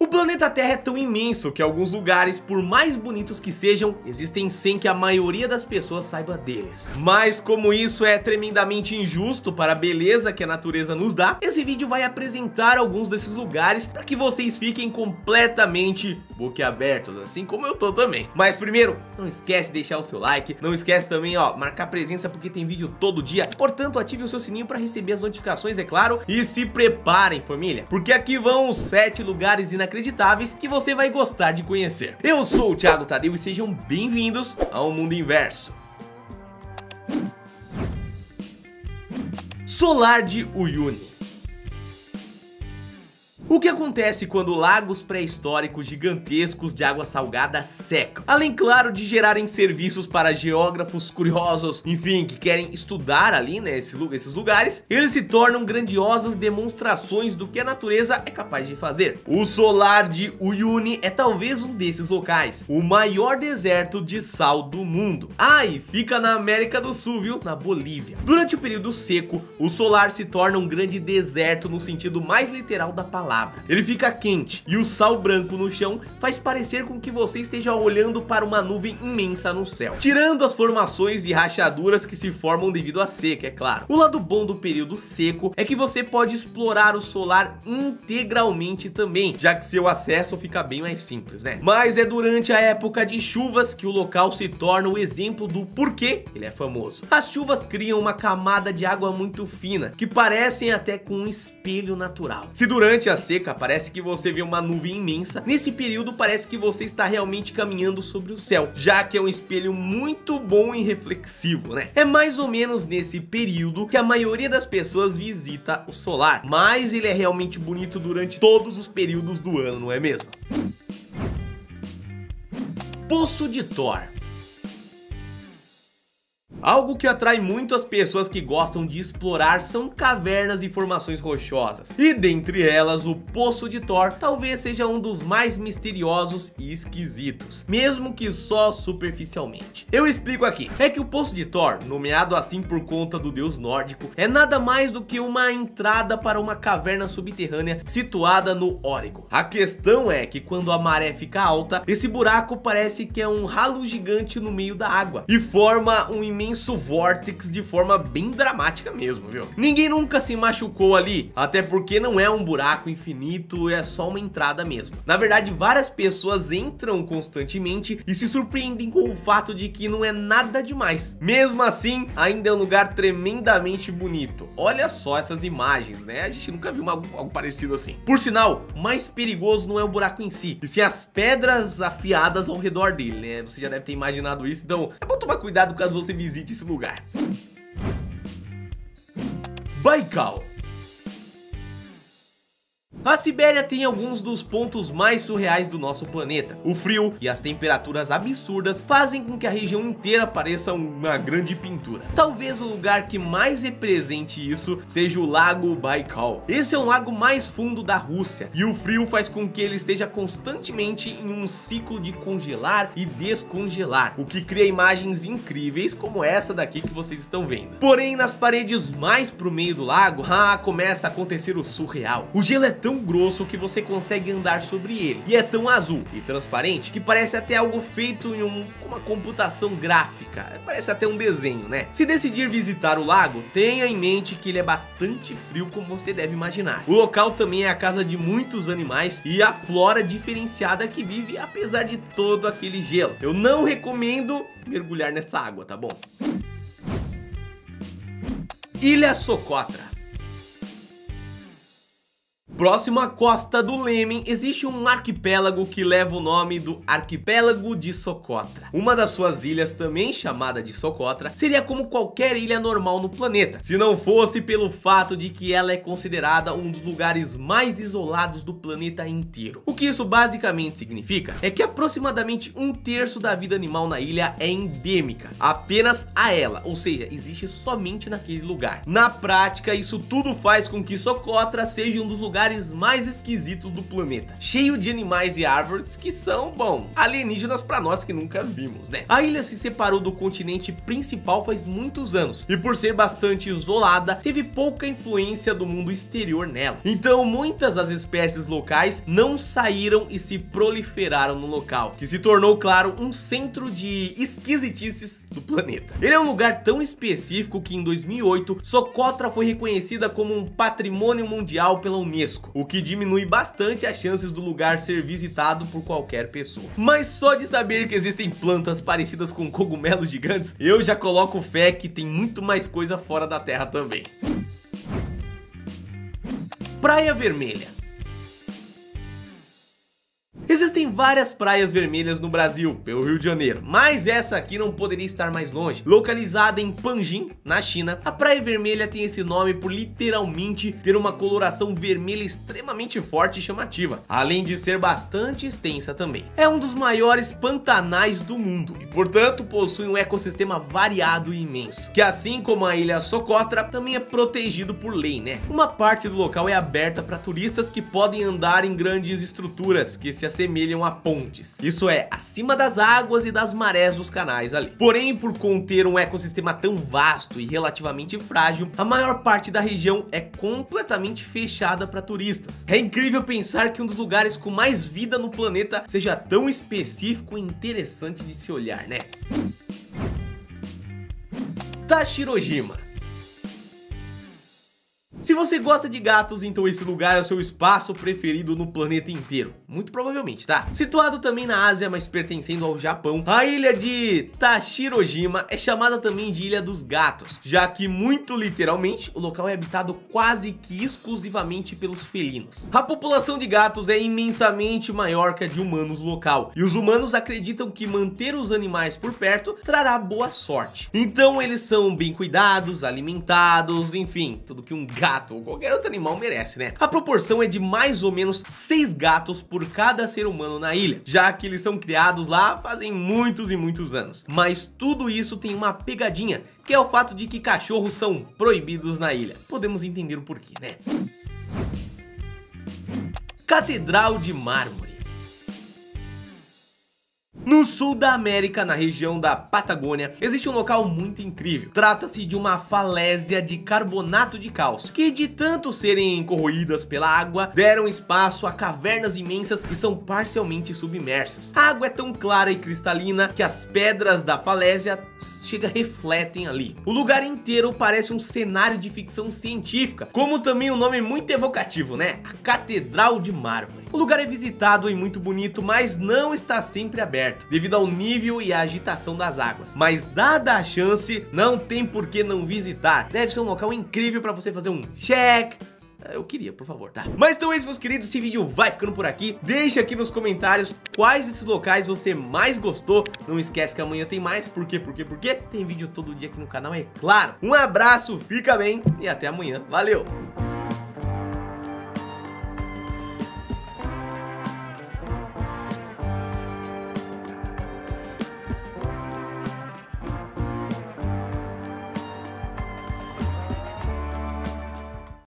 O planeta Terra é tão imenso que alguns lugares, por mais bonitos que sejam, existem sem que a maioria das pessoas saiba deles. Mas como isso é tremendamente injusto para a beleza que a natureza nos dá, esse vídeo vai apresentar alguns desses lugares para que vocês fiquem completamente boquiabertos, assim como eu tô também. Mas primeiro, não esquece de deixar o seu like, não esquece também, ó, marcar presença porque tem vídeo todo dia, portanto ative o seu sininho para receber as notificações, é claro, e se preparem família, porque aqui vão os 7 lugares inacreditáveis inacreditáveis que você vai gostar de conhecer. Eu sou o Thiago Tadeu e sejam bem-vindos ao Mundo Inverso. Solar de Uyuni o que acontece quando lagos pré-históricos gigantescos de água salgada secam? Além, claro, de gerarem serviços para geógrafos curiosos, enfim, que querem estudar ali, né, esses lugares, eles se tornam grandiosas demonstrações do que a natureza é capaz de fazer. O solar de Uyuni é talvez um desses locais, o maior deserto de sal do mundo. Ah, e fica na América do Sul, viu? Na Bolívia. Durante o período seco, o solar se torna um grande deserto no sentido mais literal da palavra palavra. Ele fica quente e o sal branco no chão faz parecer com que você esteja olhando para uma nuvem imensa no céu. Tirando as formações e rachaduras que se formam devido à seca, é claro. O lado bom do período seco é que você pode explorar o solar integralmente também, já que seu acesso fica bem mais simples, né? Mas é durante a época de chuvas que o local se torna o exemplo do porquê ele é famoso. As chuvas criam uma camada de água muito fina, que parecem até com um espelho natural. Se durante as seca, parece que você vê uma nuvem imensa. Nesse período parece que você está realmente caminhando sobre o céu, já que é um espelho muito bom e reflexivo, né? É mais ou menos nesse período que a maioria das pessoas visita o solar, mas ele é realmente bonito durante todos os períodos do ano, não é mesmo? Poço de Thor Algo que atrai muito as pessoas que gostam de explorar são cavernas e formações rochosas. E dentre elas, o Poço de Thor talvez seja um dos mais misteriosos e esquisitos, mesmo que só superficialmente. Eu explico aqui. É que o Poço de Thor, nomeado assim por conta do deus nórdico, é nada mais do que uma entrada para uma caverna subterrânea situada no Oregon. A questão é que quando a maré fica alta, esse buraco parece que é um ralo gigante no meio da água e forma um imenso imenso vórtex de forma bem dramática mesmo, viu? Ninguém nunca se machucou ali, até porque não é um buraco infinito, é só uma entrada mesmo. Na verdade, várias pessoas entram constantemente e se surpreendem com o fato de que não é nada demais. Mesmo assim, ainda é um lugar tremendamente bonito. Olha só essas imagens, né? A gente nunca viu uma, algo parecido assim. Por sinal, mais perigoso não é o buraco em si, e sim as pedras afiadas ao redor dele, né? Você já deve ter imaginado isso, então é bom tomar cuidado caso você visite visite esse lugar. Baikal a Sibéria tem alguns dos pontos mais surreais do nosso planeta. O frio e as temperaturas absurdas fazem com que a região inteira pareça uma grande pintura. Talvez o lugar que mais represente isso seja o Lago Baikal. Esse é o lago mais fundo da Rússia e o frio faz com que ele esteja constantemente em um ciclo de congelar e descongelar, o que cria imagens incríveis como essa daqui que vocês estão vendo. Porém, nas paredes mais pro meio do lago, ah, começa a acontecer o surreal. O gelo é tão grosso que você consegue andar sobre ele. E é tão azul e transparente que parece até algo feito em um, uma computação gráfica. Parece até um desenho, né? Se decidir visitar o lago, tenha em mente que ele é bastante frio como você deve imaginar. O local também é a casa de muitos animais e a flora diferenciada que vive apesar de todo aquele gelo. Eu não recomendo mergulhar nessa água, tá bom? Ilha Socotra Próximo à costa do Lêmen, existe um arquipélago que leva o nome do Arquipélago de Socotra. Uma das suas ilhas, também chamada de Socotra, seria como qualquer ilha normal no planeta, se não fosse pelo fato de que ela é considerada um dos lugares mais isolados do planeta inteiro. O que isso basicamente significa é que aproximadamente um terço da vida animal na ilha é endêmica, apenas a ela, ou seja, existe somente naquele lugar. Na prática, isso tudo faz com que Socotra seja um dos lugares lugares mais esquisitos do planeta, cheio de animais e árvores que são, bom, alienígenas para nós que nunca vimos, né? A ilha se separou do continente principal faz muitos anos e por ser bastante isolada, teve pouca influência do mundo exterior nela. Então muitas das espécies locais não saíram e se proliferaram no local, que se tornou, claro, um centro de esquisitices do planeta. Ele é um lugar tão específico que em 2008 Socotra foi reconhecida como um patrimônio mundial pela Unesco, o que diminui bastante as chances do lugar ser visitado por qualquer pessoa. Mas só de saber que existem plantas parecidas com cogumelos gigantes, eu já coloco fé que tem muito mais coisa fora da Terra também. Praia Vermelha Existem várias praias vermelhas no Brasil, pelo Rio de Janeiro, mas essa aqui não poderia estar mais longe. Localizada em Panjin, na China, a Praia Vermelha tem esse nome por literalmente ter uma coloração vermelha extremamente forte e chamativa, além de ser bastante extensa também. É um dos maiores pantanais do mundo portanto, possui um ecossistema variado e imenso, que assim como a ilha Socotra, também é protegido por lei, né? Uma parte do local é aberta para turistas que podem andar em grandes estruturas que se assemelham a pontes. Isso é, acima das águas e das marés dos canais ali. Porém, por conter um ecossistema tão vasto e relativamente frágil, a maior parte da região é completamente fechada para turistas. É incrível pensar que um dos lugares com mais vida no planeta seja tão específico e interessante de se olhar, né? Tashirojima se você gosta de gatos, então esse lugar é o seu espaço preferido no planeta inteiro. Muito provavelmente, tá? Situado também na Ásia, mas pertencendo ao Japão, a ilha de Tashirojima é chamada também de Ilha dos Gatos, já que muito literalmente o local é habitado quase que exclusivamente pelos felinos. A população de gatos é imensamente maior que a de humanos local, e os humanos acreditam que manter os animais por perto trará boa sorte. Então eles são bem cuidados, alimentados, enfim, tudo que um gato gato ou qualquer outro animal merece, né? A proporção é de mais ou menos 6 gatos por cada ser humano na ilha, já que eles são criados lá fazem muitos e muitos anos. Mas tudo isso tem uma pegadinha, que é o fato de que cachorros são proibidos na ilha. Podemos entender o porquê, né? Catedral de Mármore no sul da América, na região da Patagônia, existe um local muito incrível. Trata-se de uma falésia de carbonato de cálcio, que de tanto serem corroídas pela água, deram espaço a cavernas imensas que são parcialmente submersas. A água é tão clara e cristalina que as pedras da falésia chega refletem ali. O lugar inteiro parece um cenário de ficção científica, como também um nome muito evocativo, né? A Catedral de Mármore. O lugar é visitado e muito bonito, mas não está sempre aberto, devido ao nível e à agitação das águas. Mas dada a chance, não tem por que não visitar. Deve ser um local incrível para você fazer um check, eu queria, por favor, tá? Mas então é isso, meus queridos, esse vídeo vai ficando por aqui. Deixa aqui nos comentários quais desses locais você mais gostou. Não esquece que amanhã tem mais. Por quê? Por quê? Por quê? Tem vídeo todo dia aqui no canal, é claro. Um abraço, fica bem e até amanhã. Valeu!